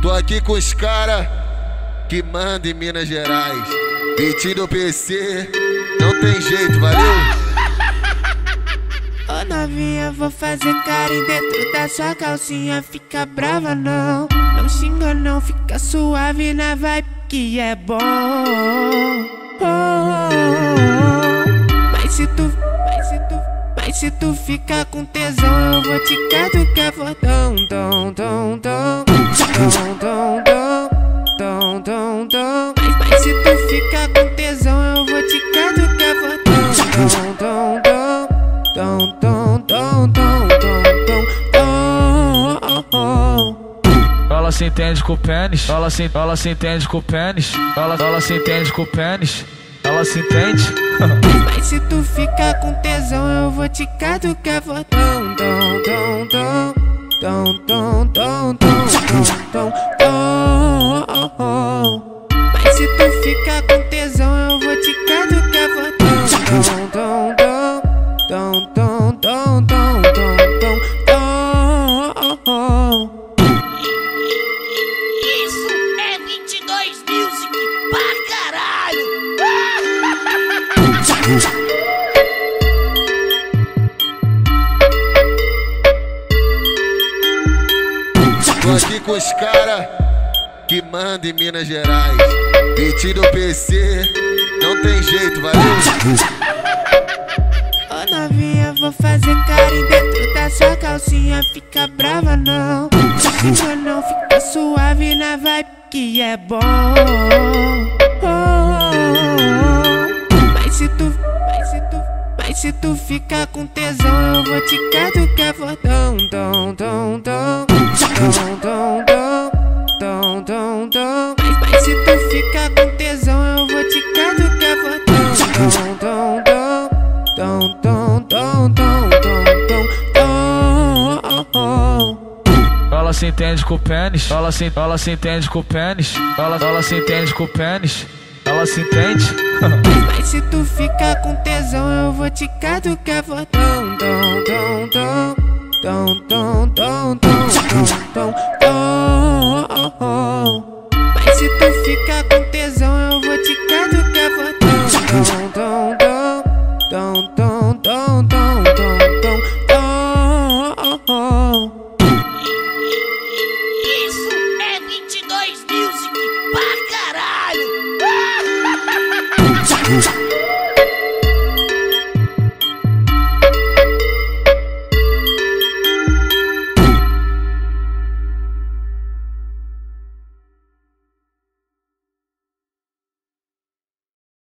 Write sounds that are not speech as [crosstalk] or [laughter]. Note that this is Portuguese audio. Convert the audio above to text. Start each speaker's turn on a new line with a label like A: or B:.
A: Tô aqui com os cara que manda em Minas Gerais. Do PC, não tem jeito, valeu? [laughs]
B: Ô novinha, vou fazer carinho dentro da sua calcinha. Fica brava não, não xinga não, fica suave na vibe que é bom. Oh, oh, oh. Mas se tu, mas se tu, mas se tu ficar com tesão, eu vou te caducar fortão, dom, dom, dom, dom, dom,
C: Ela se entende com o pênis, ela se, ela se entende com o pênis, ela, ela se entende com o pênis, ela se entende.
B: Mas se tu ficar com tesão, eu vou te caducar, vou tom, tom, tão tão tão tão tão tão tão. Mas se tu ficar com tesão, eu vou te caducar, vou tão tão tão tão tão tão.
A: Tô aqui com os cara que manda em Minas Gerais. Betinho do PC, não tem jeito, valeu?
B: Ô novinha, vou fazer carinho dentro da sua calcinha. Fica brava não, não fica não, fica suave na vibe que é bom. Se tu ficar com tesão, eu vou te caducar fortão, dom, dom, dom, dom, dom, dom, dom, dom, dom. Mas, se tu ficar com tesão, eu vou te caducar fortão, dom, dom, dom. Dom, dom, dom, dom, dom, dom, dom.
C: Ela se entende com o pênis, ela se, ela se entende com o pênis, ela, ela se entende com o pênis, ela se entende?
B: Mas se tu ficar com tesão, eu vou te caducar, vou dom, dom, dom, dom, dom, dom, dom, dom, dom, dom. Mas se tu ficar com tesão, eu vou te caducar, vou dom, dom, dom, dom, dom, dom, dom, dom, dom, dom.
D: 路上。